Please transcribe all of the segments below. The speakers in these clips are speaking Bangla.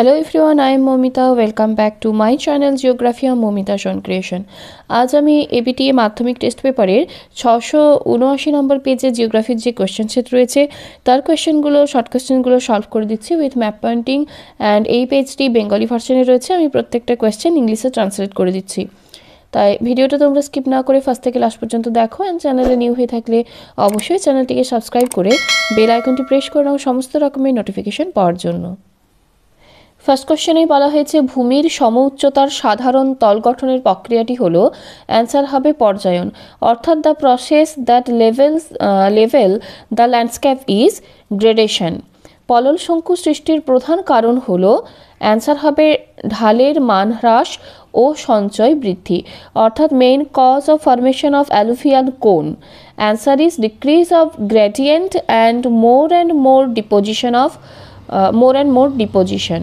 Hello everyone I am Mamita welcome back to my channel geography of Mamita Shaun creation আজ আমি এবিটিএ মাধ্যমিক টেস্ট পেপারের ছশো উনআশি নম্বর পেজে জিওগ্রাফির যে কোয়েশ্চেন সেট রয়েছে, তার কোয়েশ্চেনগুলো শর্ট কোয়েশ্চেনগুলো সলভ করে দিচ্ছি উইথ ম্যাপ পয়েন্টিং অ্যান্ড এই পেজটি বেঙ্গলি ভার্সনে রয়েছে। আমি প্রত্যেকটা কোয়েশ্চেন ইংলিশে ট্রান্সলেট করে দিচ্ছি। তাই ভিডিওটা তোমরা স্কিপ না করে ফার্স্ট থেকে লাস্ট পর্যন্ত দেখো অ্যান্ড চ্যানেলে নিউ হয়ে থাকলে অবশ্যই চ্যানেলটিকে সাবস্ক্রাইব করে বেল আইকনটি প্রেস করে নাও সমস্ত রকমের নোটিফিকেশন পাওয়ার জন্য। ফার্স্ট কোশ্চেনেই বলা হয়েছে, ভূমির সম উচ্চতার সাধারণ তল গঠনের প্রক্রিয়াটি হল অ্যান্সার হবে পর্যায়ন। অর্থাৎ the process that levels level the landscape is gradation পলল শঙ্কু সৃষ্টির প্রধান কারণ হল অ্যান্সার হবে ঢালের মান হ্রাস ও সঞ্চয় বৃদ্ধি। অর্থাৎ main cause of formation of অ্যালুফিয়ান cone answer is decrease of gradient and more and more deposition of more and more deposition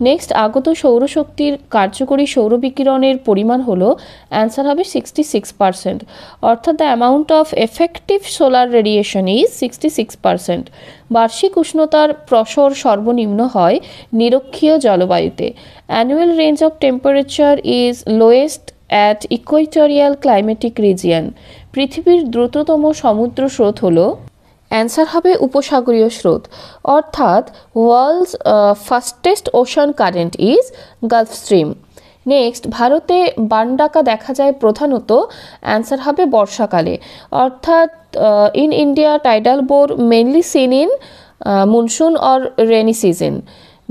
next আগত সৌরশক্তির কার্যকরী সৌর বিকিরণের পরিমাণ হল অ্যান্সার হবে সিক্সটি সিক্স পারসেন্ট অর্থাৎ the amount of effective solar radiation is sixty six percent বার্ষিক উষ্ণতার প্রসর সর্বনিম্ন হয় নিরক্ষীয় জলবায়ুতে। Annual range of temperature is lowest at equatorial climatic region পৃথিবীর দ্রুততম সমুদ্র স্রোত হলো অ্যান্সার হবে উপসাগরীয় স্রোত। অর্থাৎ world's fastest ocean current is Gulf Stream next ভারতে বানডাকা দেখা যায় প্রধানত অ্যান্সার হবে বর্ষাকালে। অর্থাৎ in India tidal bore mainly seen in monsoon or rainy season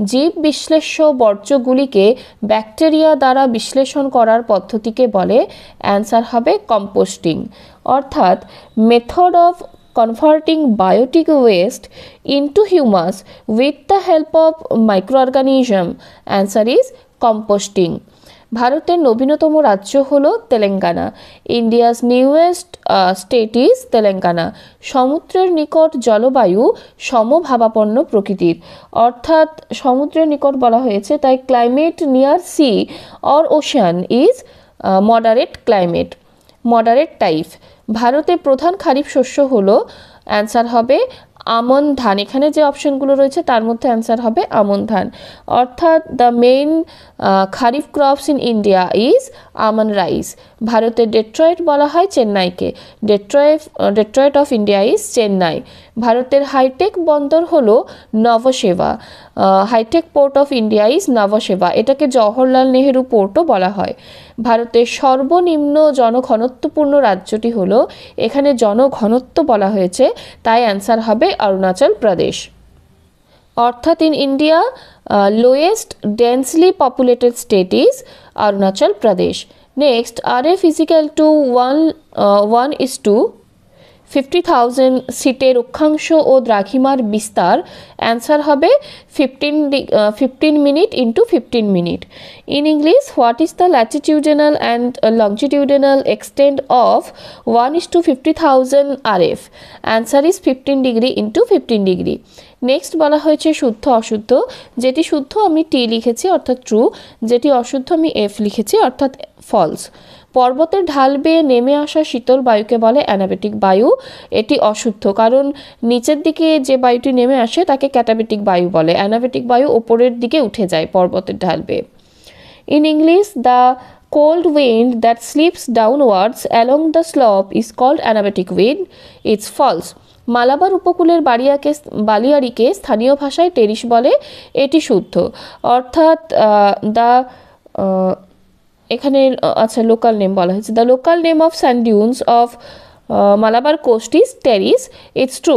জীব বিশ্লেষ্য বর্জ্যগুলিকে ব্যাকটেরিয়া দ্বারা বিশ্লেষণ করার পদ্ধতিকে বলে অ্যান্সার হবে কম্পোস্টিং অর্থাৎ method of converting biotic waste into humus with the help of microorganism. Answer is composting. ভারতের নবীনতম রাজ্য হল Telangana. India's newest state is Telangana. সমুদ্রের নিকট জলবায়ু সমভাবাপন্ন প্রকৃতির। অর্থাৎ সমুদ্রের নিকট বলা হয়েছে, তাই climate near sea or ocean is moderate climate moderate type ভারতে প্রধান খারিফ শস্য হলো অ্যান্সার হবে আমন ধান। এখানে যে অপশনগুলো রয়েছে, তার মধ্যে অ্যান্সার হবে আমন ধান। অর্থাৎ the main kharif crops in India is Aman rice ভারতের ডেট্রয়েট বলা হয় চেন্নাইকে। Detroit Detroit of India is Chennai. ভারতের হাইটেক বন্দর হলো Nhava Sheva hi tech port of India is Nhava Sheva এটাকে জওহরলাল নেহেরু পোর্টও বলা হয়। ভারতের সর্বনিম্ন জনঘনত্বপূর্ণ রাজ্যটি হলো, এখানে জনঘনত্ব বলা হয়েছে, তাই অ্যান্সার হবে অরুণাচল প্রদেশ। অর্থাৎ in India lowest densely populated state is Arunachal Pradesh. Next R A physical two one one is to fifty thousand সিটের অক্ষাংশ ও দ্রাঘিমার বিস্তার। অ্যান্সার হবে fifteen fifteen minute into fifteen minute. In English, what is the latitudinal and longitudinal extend of one is to fifty thousand R F answer is fifteen degree into fifteen degree. Next বলা হয়েছে শুদ্ধ অশুদ্ধ। যেটি শুদ্ধ আমি টি লিখেছি অর্থাৎ ট্রু, যেটি অশুদ্ধ আমি এফ লিখেছি অর্থাৎ ফলস। পর্বতের ঢাল বেয়ে নেমে আসা শীতল বায়ুকে বলে অ্যানাবেটিক বায়ু। এটি অশুদ্ধ, কারণ নিচের দিকে যে বায়ুটি নেমে আসে তাকে ক্যাটাবেটিক বায়ু বলে। অ্যানাবেটিক বায়ু ওপরের দিকে উঠে যায় পর্বতের ঢাল বেয়ে। In English the cold wind that slips downwards along the slope is called anabatic wind. It's false. Malabar উপকূলের বাড়িয়াকে, বালিয়াড়িকে স্থানীয় ভাষায় টেরিস বলে। এটি শুদ্ধ। অর্থাৎ দ্য এখানে আচ্ছা লোকাল নেম বলা হয়েছে। The local name of sand dunes of Malabar coast is teris it's true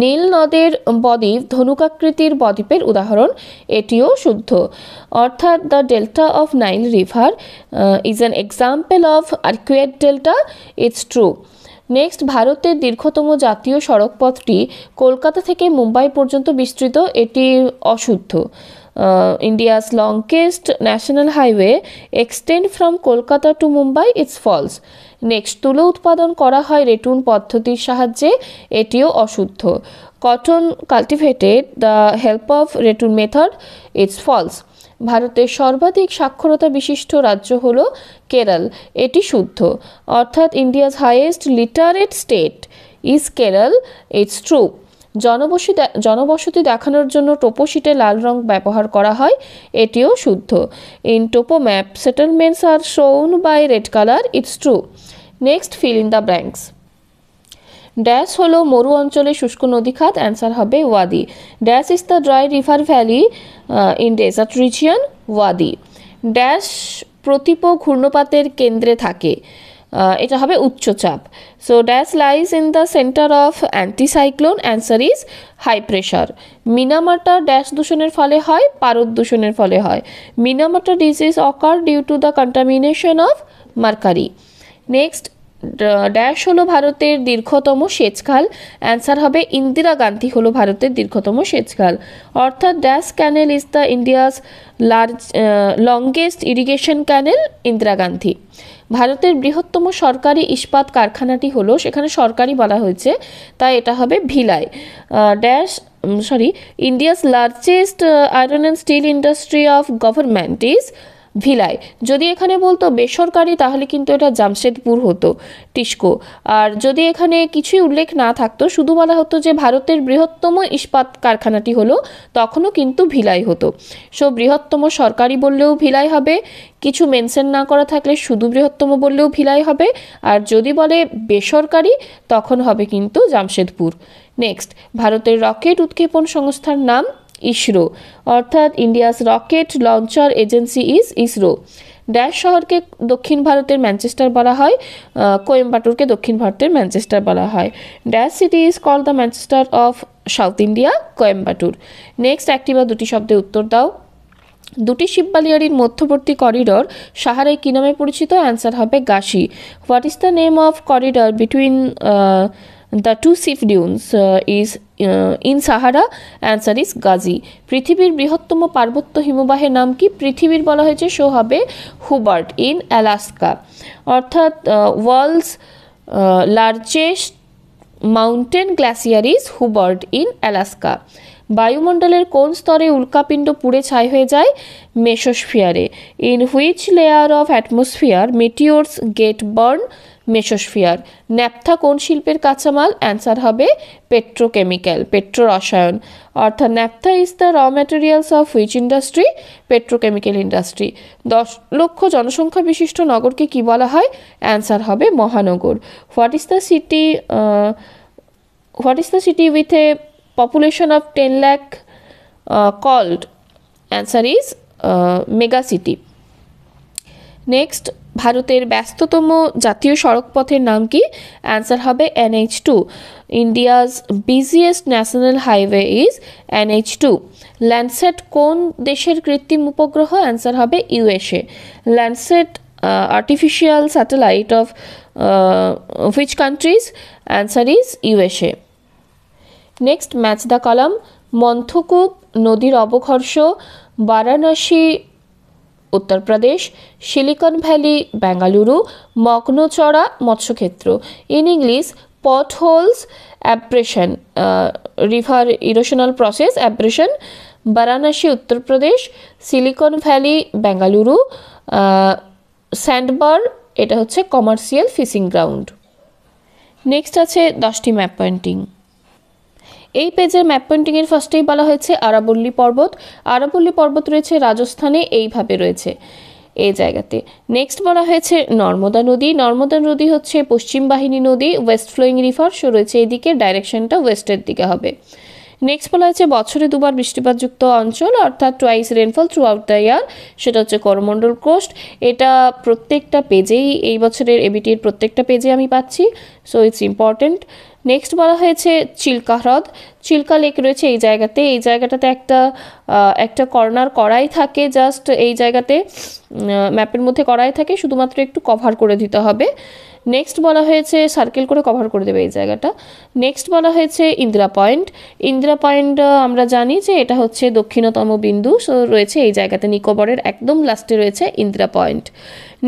নীল নদের বদ্বীপ ধনুকাকৃতির বদ্বীপের উদাহরণ, এটিও শুদ্ধ। অর্থাৎ the delta of Nile river is an example of arcuate delta it's true next ভারতের দীর্ঘতম জাতীয় সড়কপথটি কলকাতা থেকে মুম্বাই পর্যন্ত বিস্তৃত। এটি অশুদ্ধ। India's longest national highway extend from Kolkata to Mumbai it's false next তুলো উৎপাদন করা হয় রেটুন পদ্ধতির সাহায্যে, এটিও অশুদ্ধ. Cotton cultivated the help of ratoon method it's false ভারতের সর্বাধিক সাক্ষরতা বিশিষ্ট রাজ্য হল কেরল, এটি শুদ্ধ। অর্থাৎ India's highest literate state is Kerala it's true জনবসতি জনবসতি দেখানোর জন্য টোপোশিটে লাল রং ব্যবহার করা হয়, এটিও শুদ্ধ। In topo map, settlements are shown by red colour, it's true. Next, fill in the blanks. Dash হলো মরু অঞ্চলে শুষ্ক নদীখাত অ্যান্সার হবে wadi. Dash is the dry river valley in desert region, wadi. Dash প্রতিপ ঘূর্ণপাতের কেন্দ্রে থাকে। এটা হবে উচ্চচাপ। So dash lies in the centre of anticyclone answer is high pressure Minamata dash দূষণের ফলে হয়, পারদ দূষণের ফলে হয়। Minamata disease occur due to the contamination of mercury next dash হলো ভারতের দীর্ঘতম সেচখাল। অ্যান্সার হবে ইন্দিরা গান্ধী হলো ভারতের দীর্ঘতম সেচখাল। অর্থাৎ dash canal is the India's large longest irrigation canal Indira Gandhi. ভারতের বৃহত্তম সরকারি ইস্পাত কারখানাটি হলো, সেখানে সরকারি বলা হয়েছে, তাই এটা হবে Bhilai. Dash sorry India's largest iron and steel industry of government is Bhilai যদি এখানে বলতো বেসরকারি, তাহলে কিন্তু এটা জামশেদপুর হতো, টিস্কো। আর যদি এখানে কিছুই উল্লেখ না থাকতো, শুধু বলা হতো যে ভারতের বৃহত্তম ইস্পাত কারখানাটি হলো, তখনও কিন্তু ভিলাই হতো। সো বৃহত্তম সরকারি বললেও ভিলাই হবে, কিছু মেনশন না করা থাকলে শুধু বৃহত্তম বললেও ভিলাই হবে, আর যদি বলে বেসরকারি, তখন হবে কিন্তু জামশেদপুর। নেক্সট, ভারতের রকেট উৎক্ষেপণ সংস্থার নাম ইসরো। অর্থাৎ India's rocket launcher agency is ISRO. Dash শহরকে দক্ষিণ ভারতের ম্যানচেস্টার বলা হয় কোয়েম্বাটুরকে দক্ষিণ ভারতের ম্যানচেস্টার বলা হয়। Dash city is call the Manchester of South India, Coimbatore. Next একটি বা দুটি শব্দে উত্তর দাও। দুটি শিববালিয়ারির মধ্যবর্তী করিডর সাহারায় কী নামে পরিচিত? অ্যান্সার হবে gassi what is the name of corridor between the two seif dunes is in Sahara answer is gassi পৃথিবীর বৃহত্তম পার্বত্য হিমবাহের নাম কি? পৃথিবীর বলা হয়েছে শো হবে হুবার্ট ইন অ্যালাস্কা অর্থাৎ world's largest mountain glacier is Hubbard in Alaska বায়ুমণ্ডলের কোন স্তরে উল্কাপিণ্ড পুড়ে ছাই হয়ে যায়? মেসোস্ফিয়ারে। In which layer of atmosphere meteors get burn mesosphere. Naphtha কোন শিল্পের কাঁচামাল? অ্যান্সার হবে পেট্রোকেমিক্যাল পেট্রো রসায়ন অর্থাৎ naphtha is the raw materials of which industry petrochemical industry দশ লক্ষ জনসংখ্যা বিশিষ্ট নগরকে কি বলা হয়? অ্যান্সার হবে মহানগর। What is the city what is the city with a 10 lakh uh, called answer is uh, mega city next ভারতের ব্যস্ততম জাতীয় সড়কপথের নাম কি? অ্যান্সার হবে NH two India's busiest national highway is NH two Landsat কোন দেশের কৃত্রিম উপগ্রহ? অ্যান্সার হবে USA Landsat artificial satellite of which countries answer is USA next match the column মন্থকূপ, নদীর অবঘর্ষ, Varanasi Uttar Pradesh silicon valley, Bengaluru, মগ্নচড়া মৎস্যক্ষেত্র। In English pot holes abrasion river erosional process abrasion Varanasi Uttar Pradesh silicon valley, Bengaluru sandbar, এটা হচ্ছে কমার্শিয়াল ফিশিং গ্রাউন্ড নেক্সট আছে দশটি ম্যাপ পয়েন্টিং এই পেজের ম্যাপ পেন্টিংয়ের ফার্স্টেই বলা হয়েছে আরাবল্লী পর্বত। আরাবল্লী পর্বত রয়েছে রাজস্থানে, এইভাবে রয়েছে এই জায়গাতে। নেক্সট বলা হয়েছে নর্মদা নদী। নর্মদা নদী হচ্ছে পশ্চিম বাহিনী নদী ওয়েস্ট ফ্লোয়িং রিভার সো রয়েছে এইদিকে ডাইরেকশনটা ওয়েস্টের দিকে হবে। নেক্সট বলা হয়েছে বছরে দুবার বৃষ্টিপাতযুক্ত অঞ্চল, অর্থাৎ twice rainfall throughout the year সেটা হচ্ছে করমণ্ডল কোস্ট এটা প্রত্যেকটা পেজেই এই বছরের এবিটির প্রত্যেকটা পেজে আমি পাচ্ছি সো ইটস ইম্পর্টেন্ট নেক্সট বলা হয়েছে চিল্কা হ্রদ। চিল্কা লেক রয়েছে এই জায়গাতে। এই জায়গাটাতে একটা একটা কর্নার করাই থাকে। জাস্ট এই জায়গাতে ম্যাপের মধ্যে করাই থাকে। শুধুমাত্র একটু কভার করে দিতে হবে। নেক্সট বলা হয়েছে সার্কেল করে কভার করে দেবে এই জায়গাটা। নেক্সট বলা হয়েছে ইন্দিরা পয়েন্ট ইন্দিরা পয়েন্ট আমরা জানি যে এটা হচ্ছে দক্ষিণতম বিন্দু সো রয়েছে এই জায়গাতে নিকোবরের একদম লাস্টে রয়েছে ইন্দিরা পয়েন্ট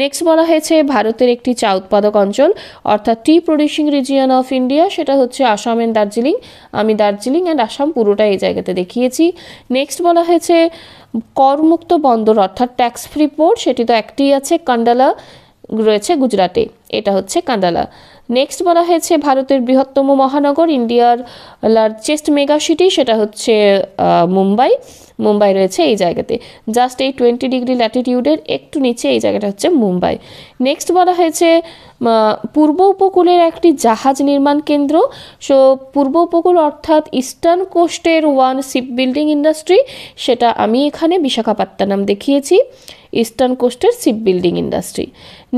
নেক্সট বলা হয়েছে ভারতের একটি চা উৎপাদক অঞ্চল, অর্থাৎ tea producing region of India সেটা হচ্ছে আসাম অ্যান্ড দার্জিলিং। আমি দার্জিলিং অ্যান্ড আসাম পুরোটা এই জায়গাতে দেখিয়েছি। নেক্সট বলা হয়েছে করমুক্ত বন্দর, অর্থাৎ ট্যাক্স ফ্রি পোর্ট সেটি তো একটি আছে, কান্ডালা। রয়েছে গুজরাটে। এটা হচ্ছে কান্দালা। নেক্সট বলা হয়েছে ভারতের বৃহত্তম মহানগর, ইন্ডিয়ার লার্জেস্ট মেগা সিটি সেটা হচ্ছে মুম্বাই। মুম্বাই রয়েছে এই জায়গাতে। জাস্ট এই টোয়েন্টি ডিগ্রি ল্যাটিটিউডের একটু নিচে এই জায়গাটা হচ্ছে মুম্বাই। নেক্সট বলা হয়েছে পূর্ব উপকূলের একটি জাহাজ নির্মাণ কেন্দ্র। সো পূর্ব উপকূল অর্থাৎ ইস্টার্ন কোস্টের ওয়ান শিপ বিল্ডিং ইন্ডাস্ট্রি সেটা আমি এখানে বিশাখাপত্তনম দেখিয়েছি। ইস্টার্ন কোস্টের শিপ বিল্ডিং ইন্ডাস্ট্রি।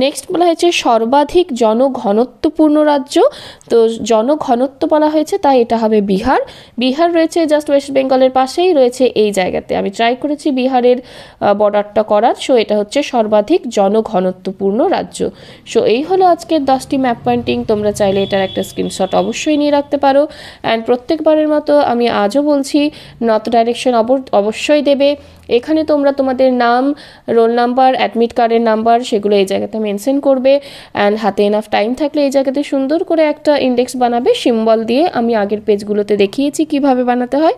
নেক্সট বলা হয়েছে, সর্বাধিক জনঘনত্বপূর্ণ রাজ্য। তো জনঘনত্ব বলা হয়েছে, তাই এটা হবে বিহার। বিহার রয়েছে জাস্ট ওয়েস্ট বেঙ্গলের পাশেই, রয়েছে এই জায়গাতে। আমি ট্রাই করেছি বিহারের বর্ডারটা করার। সো এটা হচ্ছে সর্বাধিক জনঘনত্বপূর্ণ রাজ্য। সো এই হলো আজকের দশটি ম্যাপ পয়েন্টিং তোমরা চাইলে এটার একটা স্ক্রিনশট অবশ্যই নিয়ে রাখতে পারো। অ্যান্ড প্রত্যেকবারের মতো আমি আজও বলছি নর্থ ডাইরেকশন অবশ্যই দেবে। এখানে তোমরা তোমাদের নাম, রোল নাম্বার, অ্যাডমিট কার্ডের নাম্বার সেগুলো এই জায়গাতে মেনশন করবে অ্যান্ড হাতে এনাফ টাইম থাকলে এই জায়গাতে সুন্দর করে একটা ইন্ডেক্স বানাবে সিম্বল দিয়ে আমি আগের পেজগুলোতে দেখিয়েছি কীভাবে বানাতে হয়।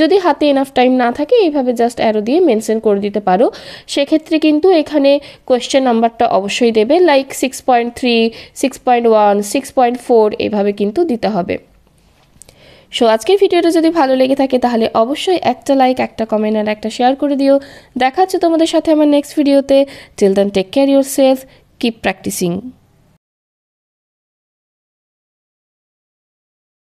যদি হাতে এনাফ টাইম না থাকে এইভাবে জাস্ট অ্যারো দিয়ে মেনশন করে দিতে পারো। সেক্ষেত্রে কিন্তু এখানে কোয়েশ্চেন নাম্বারটা অবশ্যই দেবে like six point three six point one six point four এভাবে কিন্তু দিতে হবে। সো আজকের ভিডিওটা যদি ভালো লেগে থাকে, তাহলে অবশ্যই একটা লাইক একটা কমেন্ট আর একটা শেয়ার করে দিও। দেখা হচ্ছে তোমাদের সাথে আমার নেক্সট ভিডিওতে till then take care yourself keep practicing